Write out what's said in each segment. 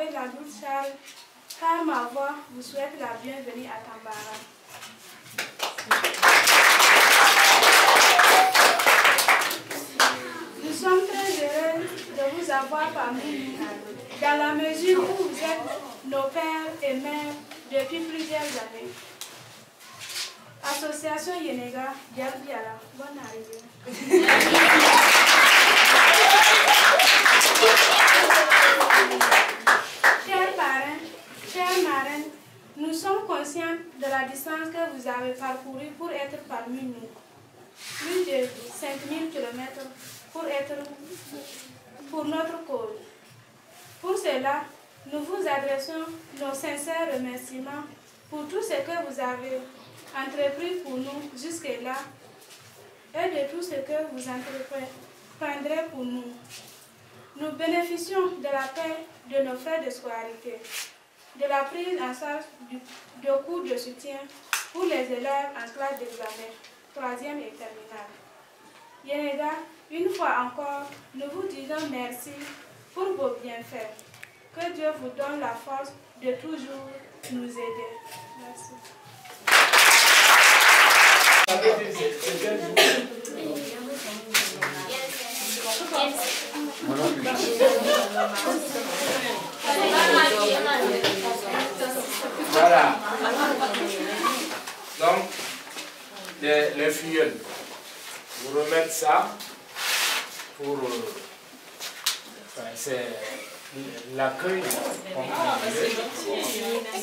avec la douce Charles, car ma voix vous souhaite la bienvenue à Tambara. Nous sommes très heureux de vous avoir parmi nous, dans la mesure où vous êtes nos pères et mères depuis plusieurs années. Association Yenega, Diabiala, bonne arrivée. De la distance que vous avez parcourue pour être parmi nous. Plus de 5000 km pour être pour notre cause. Pour cela, nous vous adressons nos sincères remerciements pour tout ce que vous avez entrepris pour nous jusque-là et de tout ce que vous entreprendrez pour nous. Nous bénéficions de la paix de nos frais de scolarité, de la prise en charge de cours de soutien pour les élèves en classe d'examen, troisième et terminale. Yenega, une fois encore, nous vous disons merci pour vos bienfaits. Que Dieu vous donne la force de toujours nous aider. Merci. Voilà. Donc, les, les filleuls, vous remettre ça pour. euh, enfin, c'est l'accueil. qu'on fait.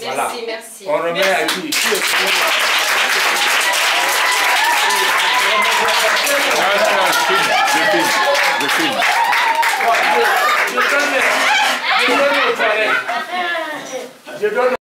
Voilà. Merci, merci. On remet à qui Qui est filleul je filme, je filme, je filme. Je, donne je donne aux. Je donne